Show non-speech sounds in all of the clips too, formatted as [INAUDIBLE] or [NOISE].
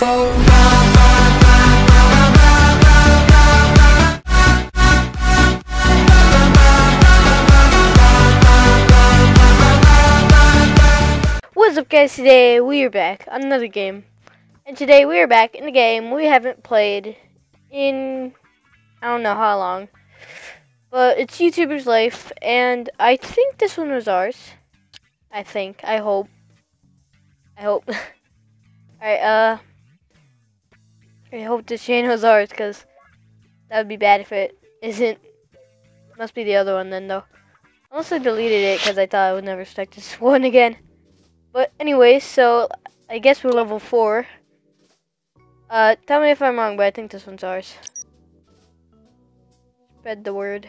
What's up guys, today we are back on another game. And today we are back in a game we haven't played in, I don't know how long. But it's YouTuber's Life, and I think this one was ours. I think, I hope. I hope. [LAUGHS] Alright, uh, I hope this channel is ours, because that would be bad if it isn't. Must be the other one then, though. I deleted it, because I thought I would never start this [LAUGHS] one again. But anyway, so I guess we're level four. Uh, tell me if I'm wrong, but I think this one's ours. Spread the word.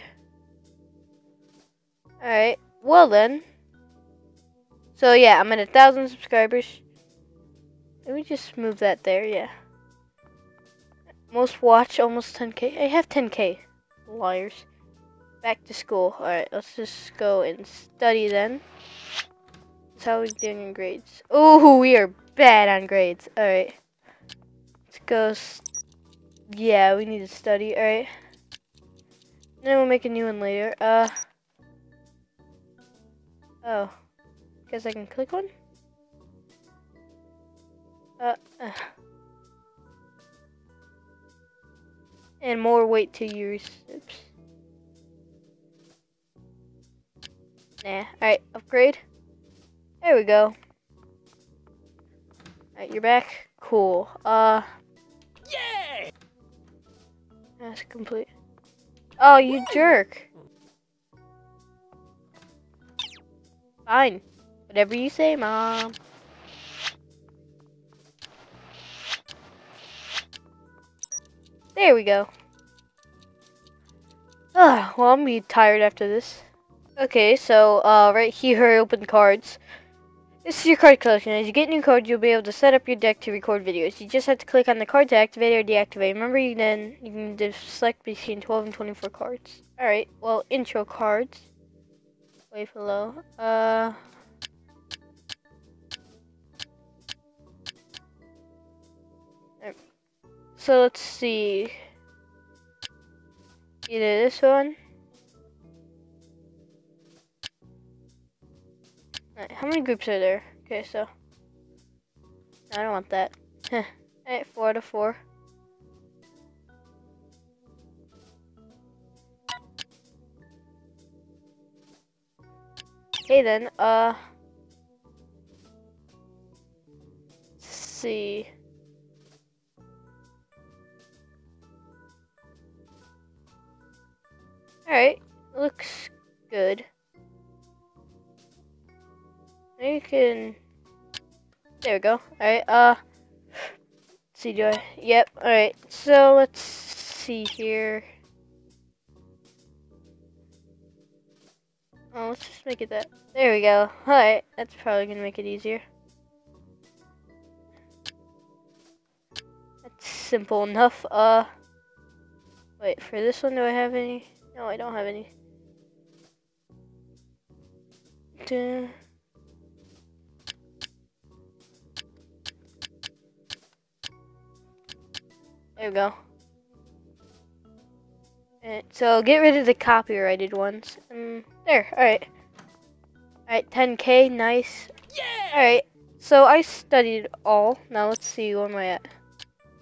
Alright, well then. So yeah, I'm at a thousand subscribers. Let me just move that there, yeah. Most watch, almost 10k. I have 10k. Liars. Back to school. Alright, let's just go and study then. That's how we doing in grades. Oh, we are bad on grades. Alright. Let's go. yeah, we need to study. Alright. Then we'll make a new one later. Uh. Oh. Guess I can click one? Uh. uh. And more weight to use. Oops. Nah. Alright, upgrade. There we go. Alright, you're back. Cool. Uh. Yay! That's complete. Oh, you jerk. Fine. Whatever you say, Mom. There we go. Ah, well, I'm be tired after this. Okay, so, uh, right here, open cards. This is your card collection. As you get new cards, you'll be able to set up your deck to record videos. You just have to click on the card to activate or deactivate. Remember, you then you can select between 12 and 24 cards. Alright, well, intro cards. For low. Uh... So let's see. Either this one. How many groups are there? Okay, so. I don't want that. [LAUGHS] Alright, four out of four. Okay then, uh. See. Alright, looks good. You can. There we go. Alright, uh. See, do I. Yep, alright. So let's see here. Oh, let's just make it that. There we go. Alright, that's probably gonna make it easier. That's simple enough. Uh. Wait, for this one, do I have any? No, I don't have any. Duh. There we go. So get rid of the copyrighted ones. Um, there, alright. Alright, 10k, nice. Yeah! Alright, so I studied all. Now let's see, where am I at?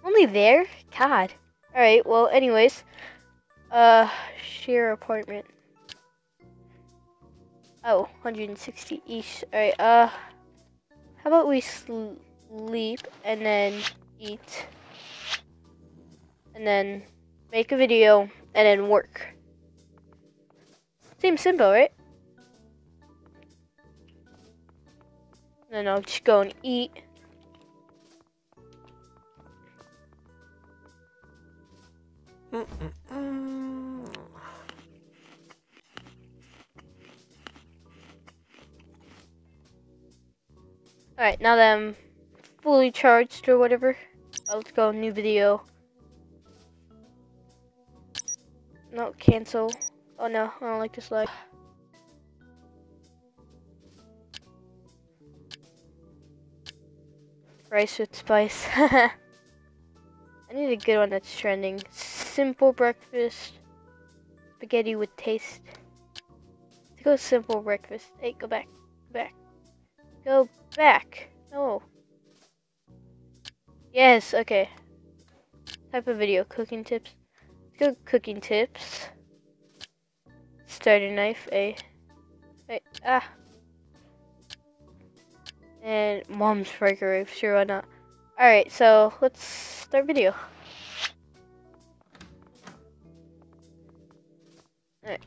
Only there? God. Alright, well, anyways. Uh, share apartment. Oh, 160 each. Alright, uh, how about we sleep and then eat? and then make a video, and then work. Seems simple, right? And then I'll just go and eat. Mm -mm -mm. Alright, now that I'm fully charged or whatever, let's go new video. No, cancel. Oh no, I don't like this lag. Rice with spice. [LAUGHS] I need a good one that's trending. Simple breakfast. Spaghetti with taste. Let's go simple breakfast. Hey, go back. Go back. Go back. No. Yes, okay. Type of video. Cooking tips. Let's go cooking tips. Starter knife. A. Wait. Ah. And mom's microwave. Sure, why not? Alright, so let's start video. Alright.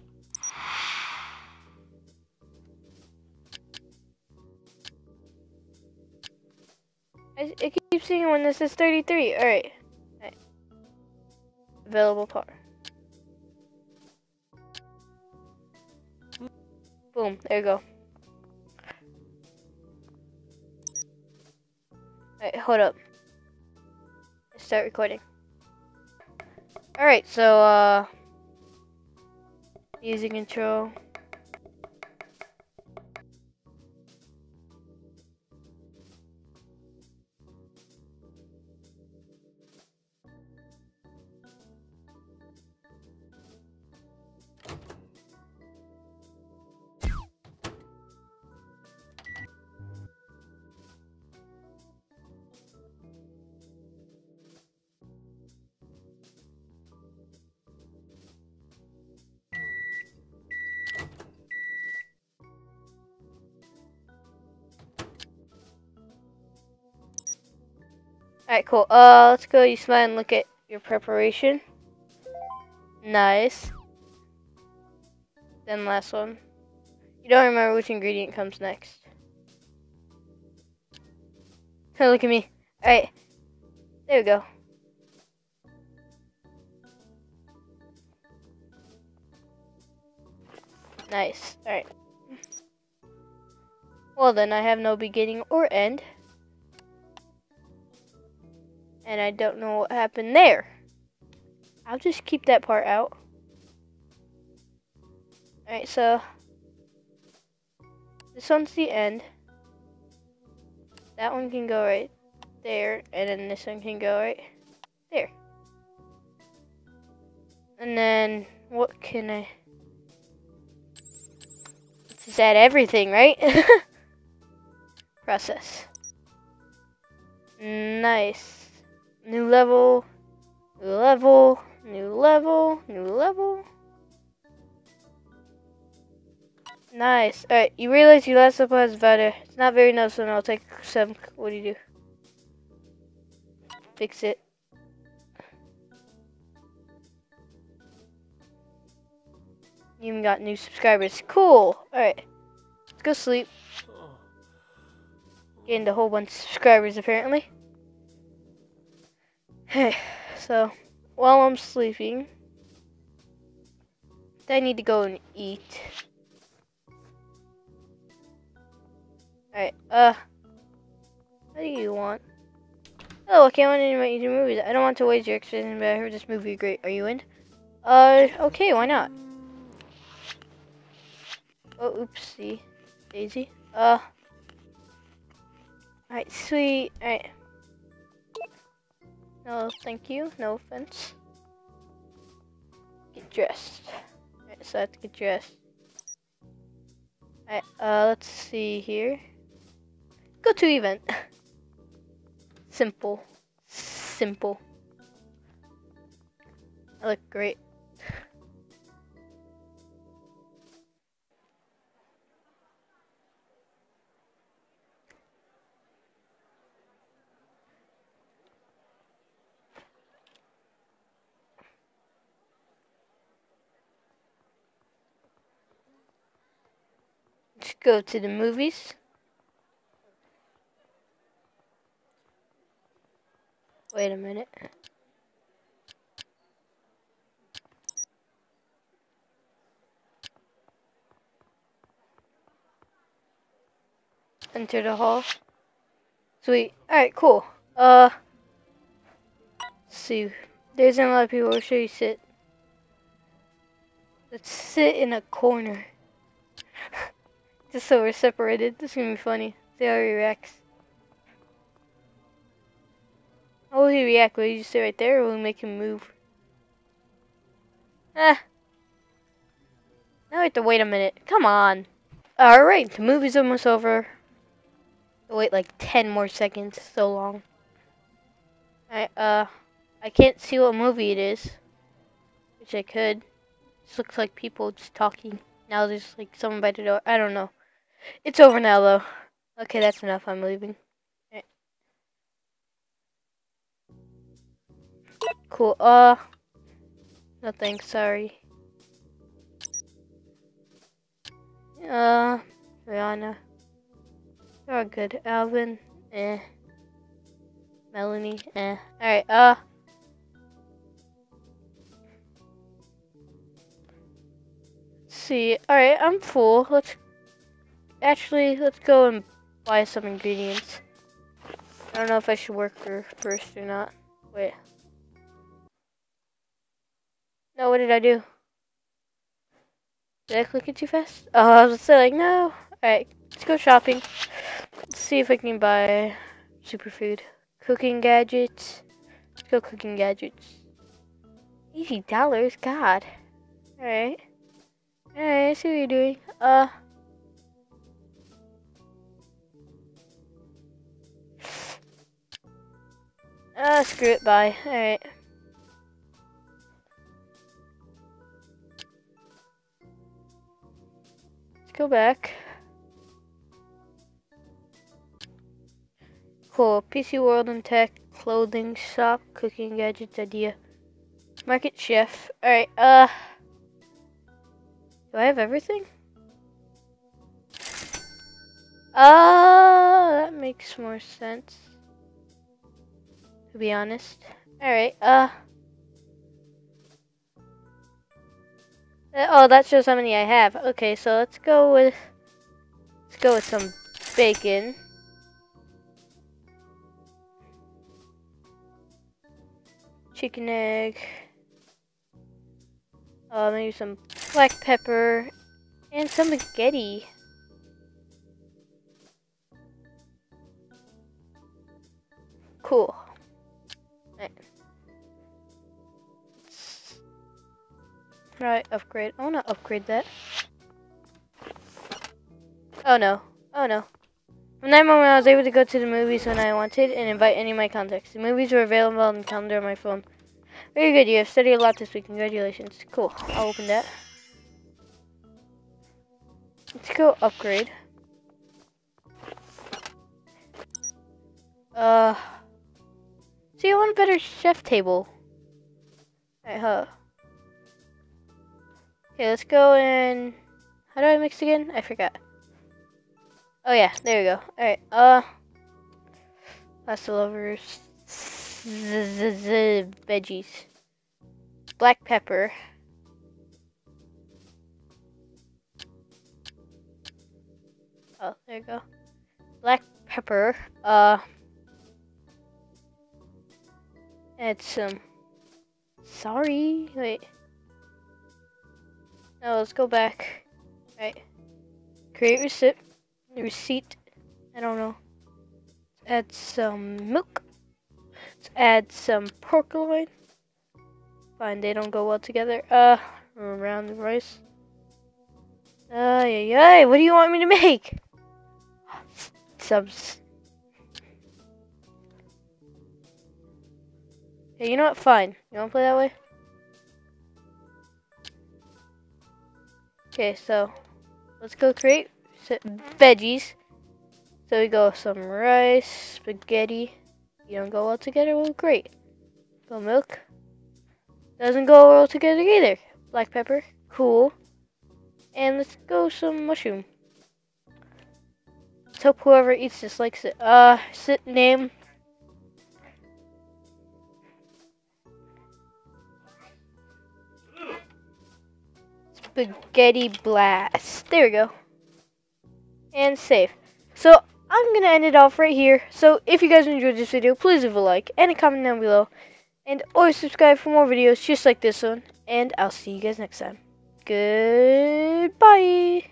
Keeps saying when this is 33. Alright. Alright. Available power. Boom, there you go. Alright, hold up. Start recording. Alright, so, uh... Music intro. Alright, cool. Uh, let's go you smile and look at your preparation. Nice. Then last one. You don't remember which ingredient comes next. Look at me. Alright. There we go. Nice. Alright. Well then, I have no beginning or end. And I don't know what happened there. I'll just keep that part out. Alright, so this one's the end. That one can go right there, and then this one can go right there. And then what can I? Just add everything, right? [LAUGHS] Process. Nice. New level. New level. New level. New level. Nice. Alright, you realize your last up has better. It's not very noticeable. I'll take some. What do you do? Fix it. You even got new subscribers. Cool. Alright. Let's go sleep. Gained a whole bunch of subscribers apparently. Hey, so while I'm sleeping, I need to go and eat. Alright, uh, what do you want? Oh, I want to invite you to movies. I don't want to waste your experience, but I heard this movie great. Are you in? Uh, okay, why not? Oh, oopsie. Daisy. Uh. Alright, sweet. Alright. No, thank you. No offense. Get dressed. Alright, so I have to get dressed. Alright, uh, let's see here. Go to event. [LAUGHS] Simple. Simple. I look great. Go to the movies. Wait a minute. Enter the hall. Sweet. Alright, cool. Uh, see. There's a lot of people. Where should you sit? Let's sit in a corner. Just so we're separated. This is gonna be funny. See how he reacts. Oh, he react? Will he just sit right there or will we make him move? Ah. Now we have to wait a minute. Come on. Alright, the movie's almost over. Wait like 10 more seconds. So long. I, uh, I can't see what movie it is. Which I could. This looks like people just talking. Now there's like someone by the door. I don't know. It's over now though. Okay, that's enough. I'm leaving. Cool. Uh, nothing. Sorry. Uh, Rihanna. You're good. Alvin. Eh. Melanie. Eh. Alright. Uh. let's see. Alright, I'm full. Let's actually let's go and buy some ingredients. I don't know if I should work for first or not. Wait. No, what did I do? Did I click it too fast? Oh, I was say like no. Alright, let's go shopping. Let's see if I can buy superfood. Cooking gadgets. Let's go cooking gadgets. Eighty dollars, God. Alright. Alright, I see what you're doing. Uh Ah, screw it, bye. Alright. Let's go back. Cool. PC World and Tech, clothing shop, cooking gadgets idea. Market chef. Alright, uh. Do I have everything? Uh, that makes more sense. To be honest. Alright, uh. Uh, Oh, that shows how many I have. Okay, so let's go with let's go with some bacon. Chicken egg. Uh, maybe some black pepper and some spaghetti. Cool. Right, upgrade. I wanna upgrade that. Oh no. Oh no. From that moment, I was able to go to the movies when I wanted and invite any of my contacts. The movies were available on the calendar on my phone. Very good, you have studied a lot this week. Congratulations. Cool. I'll open that. Let's go upgrade. Uh. See, I want a better chef table. Alright, huh. Okay, let's go and. How do I mix again? I forgot. Oh, yeah, there we go. Alright, uh. Pasta lovers. Veggies. Black pepper. Oh, there you go. Black pepper. Uh. Add some. Sorry. Wait. No, let's go back. Right. Create receipt. Receipt. I don't know. Let's add some milk. Let's add some pork loin. Fine, they don't go well together. Uh, around the rice. Uh, yeah, yeah. What do you want me to make? Subs. Okay, you know what? Fine. You wanna play that way? Okay, so let's go create veggies. So we go some rice, spaghetti. You don't go well together? Well, great. Go milk. Doesn't go well together either. Black pepper. Cool. And let's go some mushroom. Let's hope whoever eats this likes it. Uh, sit name. Spaghetti blast. There we go. And save. So I'm gonna end it off right here. So if you guys enjoyed this video, please leave a like and a comment down below. And always subscribe for more videos just like this one. And I'll see you guys next time. Goodbye.